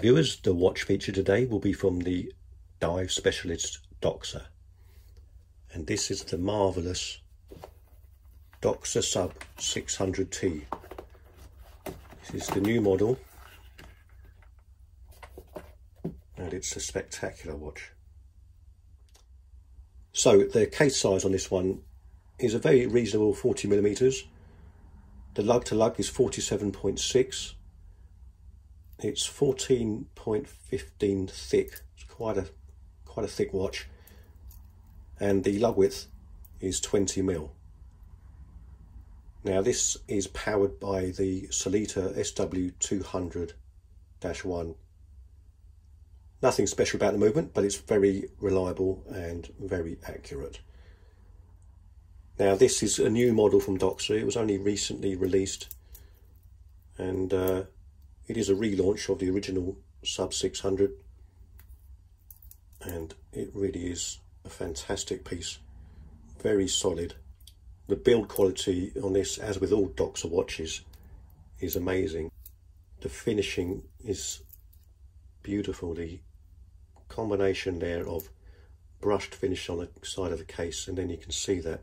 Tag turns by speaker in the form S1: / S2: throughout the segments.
S1: viewers, the watch feature today will be from the Dive Specialist Doxa. And this is the marvellous Doxa Sub 600T. This is the new model. And it's a spectacular watch. So the case size on this one is a very reasonable 40 millimeters. The lug to lug is 47.6 it's 14.15 thick. It's quite a quite a thick watch. And the lug width is 20 mil. Now this is powered by the Sellita SW200-1. Nothing special about the movement, but it's very reliable and very accurate. Now this is a new model from Doxa. It was only recently released and uh, it is a relaunch of the original Sub 600 and it really is a fantastic piece. Very solid. The build quality on this, as with all Doxa watches, is amazing. The finishing is beautiful. The combination there of brushed finish on the side of the case and then you can see that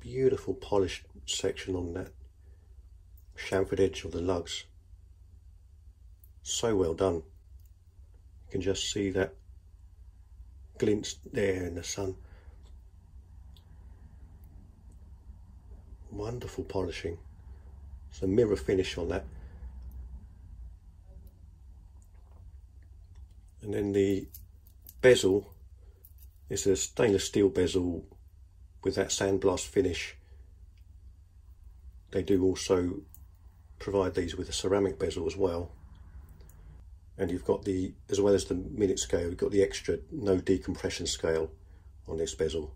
S1: beautiful polished section on that chamfered edge of the lugs so well done. You can just see that glint there in the sun. Wonderful polishing. It's a mirror finish on that. And then the bezel is a stainless steel bezel with that sandblast finish. They do also provide these with a ceramic bezel as well and you've got the as well as the minute scale you've got the extra no decompression scale on this bezel.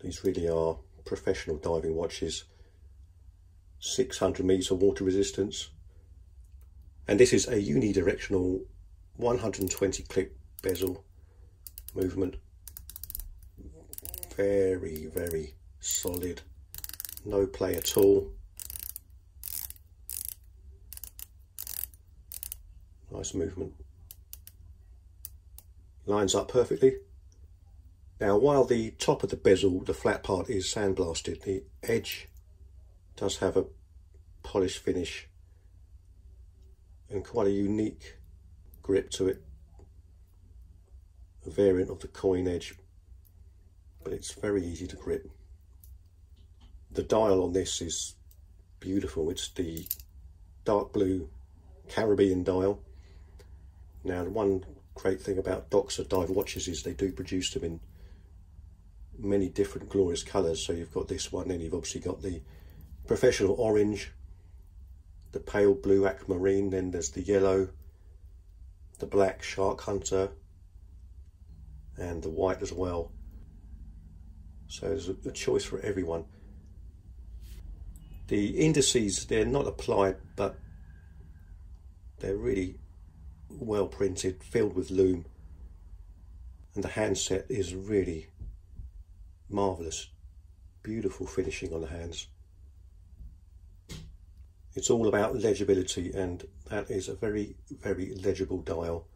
S1: These really are professional diving watches. 600 meter water resistance. And this is a unidirectional 120 click bezel movement. Very very solid. No play at all Nice movement. Lines up perfectly. Now while the top of the bezel, the flat part is sandblasted, the edge does have a polished finish and quite a unique grip to it. A variant of the coin edge, but it's very easy to grip. The dial on this is beautiful. It's the dark blue Caribbean dial now, one great thing about Doxa dive watches is they do produce them in many different glorious colours. So you've got this one, then you've obviously got the professional orange, the pale blue aquamarine, then there's the yellow, the black shark hunter, and the white as well. So there's a choice for everyone. The indices, they're not applied, but they're really well printed, filled with lume. and the handset is really marvellous. Beautiful finishing on the hands. It's all about legibility and that is a very, very legible dial.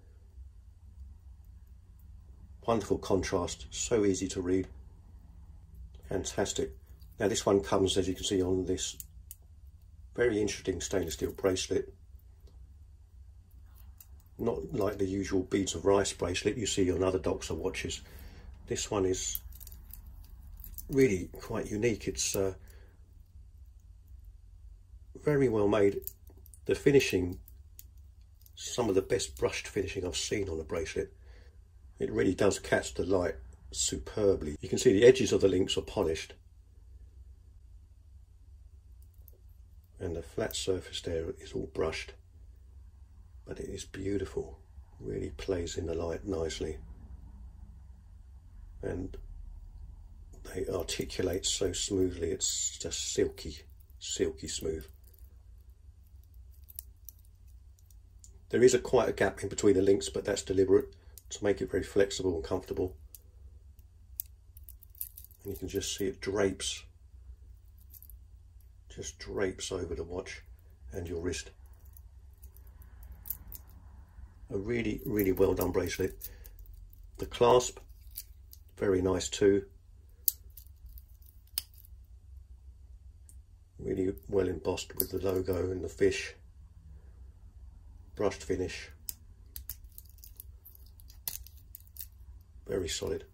S1: Wonderful contrast, so easy to read. Fantastic. Now this one comes, as you can see, on this very interesting stainless steel bracelet not like the usual beads of rice bracelet you see on other Doxa watches. This one is really quite unique. It's uh, very well made. The finishing, some of the best brushed finishing I've seen on a bracelet. It really does catch the light superbly. You can see the edges of the links are polished. And the flat surface there is all brushed but it is beautiful. Really plays in the light nicely. And they articulate so smoothly. It's just silky silky smooth. There is a quite a gap in between the links but that's deliberate to make it very flexible and comfortable. And you can just see it drapes just drapes over the watch and your wrist A really, really well done bracelet. The clasp, very nice too. Really well embossed with the logo and the fish. Brushed finish. Very solid.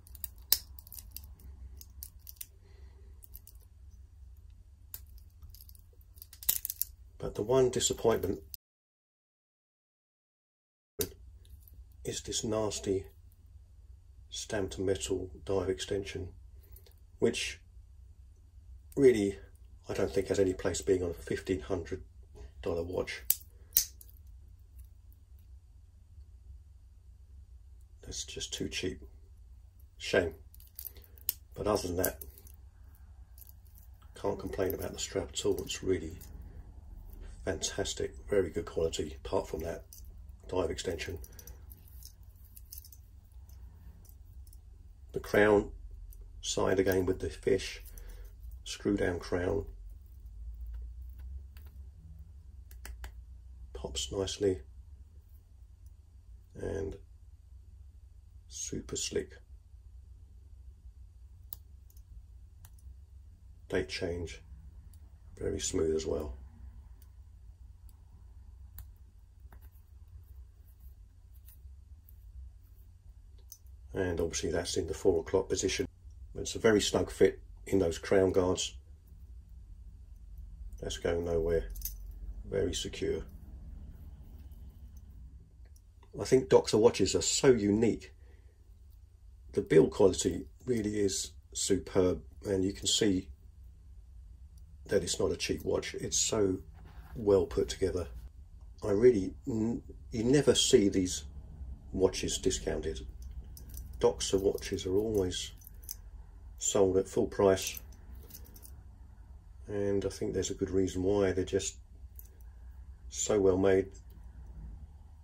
S1: But the one disappointment is this nasty stamped metal dive extension, which really I don't think has any place being on a $1,500 watch. That's just too cheap. Shame. But other than that, can't complain about the strap at all. It's really fantastic, very good quality, apart from that dive extension. The crown side again with the fish, screw down crown, pops nicely and super slick. Date change, very smooth as well. And obviously that's in the four o'clock position. It's a very snug fit in those crown guards. That's going nowhere. Very secure. I think Doxa watches are so unique. The build quality really is superb and you can see that it's not a cheap watch. It's so well put together. I really, you never see these watches discounted Doxa watches are always sold at full price. And I think there's a good reason why. They're just so well made.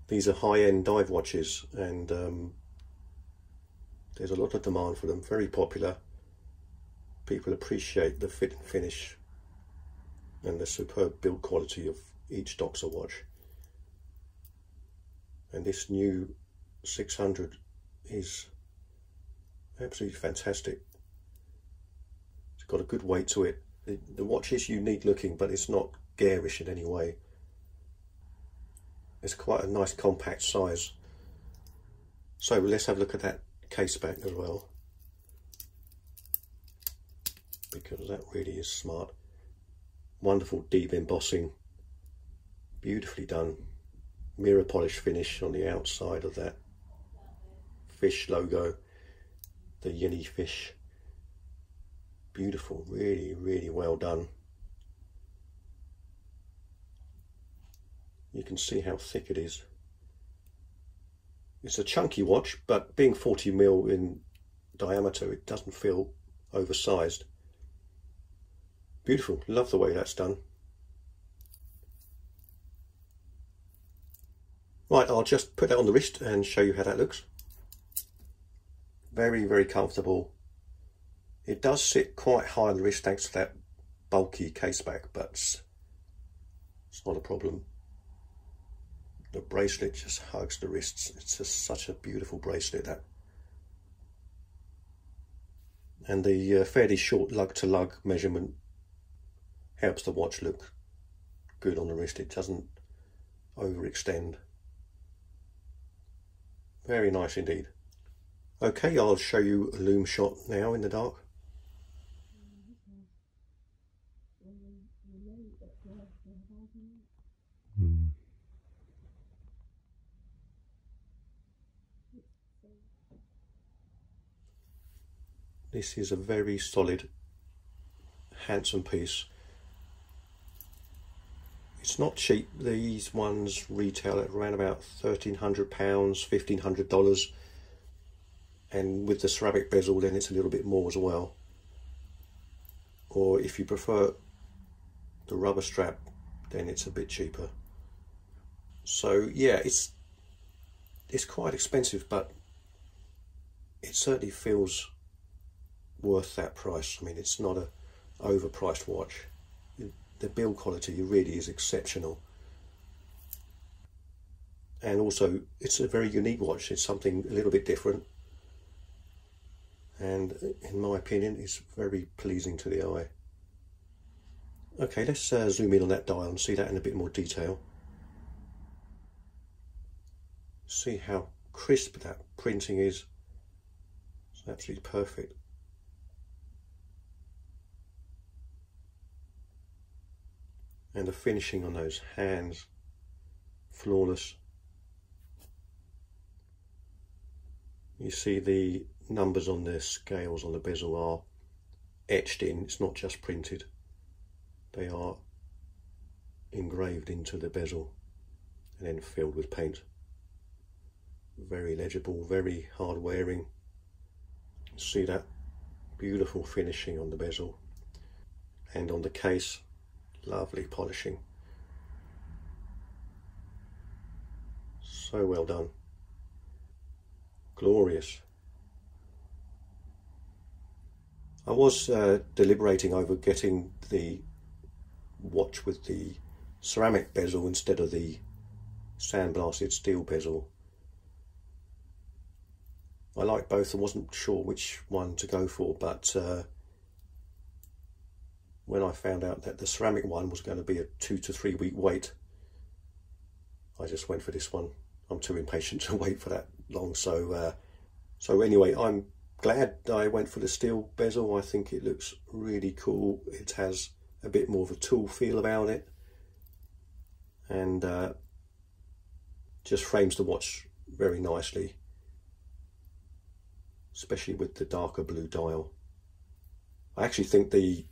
S1: These are high-end dive watches and um, there's a lot of demand for them. Very popular. People appreciate the fit and finish and the superb build quality of each Doxa watch. And this new 600 is absolutely fantastic. It's got a good weight to it. The, the watch is unique looking, but it's not garish in any way. It's quite a nice compact size. So let's have a look at that case back as well. Because that really is smart. Wonderful deep embossing. Beautifully done. Mirror polish finish on the outside of that fish logo the yelly fish. Beautiful, really, really well done. You can see how thick it is. It's a chunky watch, but being 40 mil in diameter, it doesn't feel oversized. Beautiful, love the way that's done. Right, I'll just put that on the wrist and show you how that looks very, very comfortable. It does sit quite high on the wrist thanks to that bulky case back, but it's not a problem. The bracelet just hugs the wrists. It's just such a beautiful bracelet that. And the uh, fairly short lug to lug measurement helps the watch look good on the wrist. It doesn't overextend. Very nice indeed. Okay, I'll show you a lume shot now in the dark. This is a very solid, handsome piece. It's not cheap. These ones retail at around about £1,300, $1,500 and with the ceramic bezel then it's a little bit more as well. Or if you prefer the rubber strap then it's a bit cheaper. So yeah it's it's quite expensive but it certainly feels worth that price. I mean it's not a overpriced watch. The build quality really is exceptional. And also it's a very unique watch. It's something a little bit different, and in my opinion, it's very pleasing to the eye. Okay, let's uh, zoom in on that dial and see that in a bit more detail. See how crisp that printing is. It's absolutely perfect. And the finishing on those hands, flawless. You see the numbers on the scales on the bezel are etched in, it's not just printed. They are engraved into the bezel and then filled with paint. Very legible, very hard wearing. See that beautiful finishing on the bezel and on the case, lovely polishing. So well done. Glorious. I was uh, deliberating over getting the watch with the ceramic bezel instead of the sandblasted steel bezel. I like both. I wasn't sure which one to go for, but uh, when I found out that the ceramic one was going to be a two to three week wait, I just went for this one. I'm too impatient to wait for that long. So, uh, so anyway, I'm glad I went for the steel bezel. I think it looks really cool. It has a bit more of a tool feel about it, and uh, just frames the watch very nicely, especially with the darker blue dial. I actually think the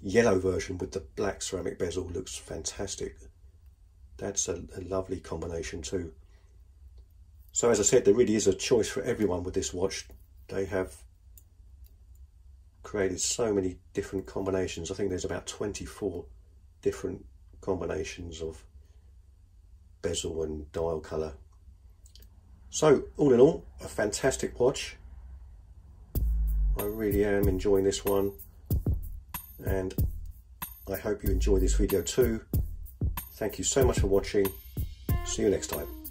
S1: yellow version with the black ceramic bezel looks fantastic. That's a, a lovely combination too. So as I said, there really is a choice for everyone with this watch. They have created so many different combinations. I think there's about 24 different combinations of bezel and dial colour. So all in all, a fantastic watch. I really am enjoying this one and I hope you enjoy this video too. Thank you so much for watching. See you next time.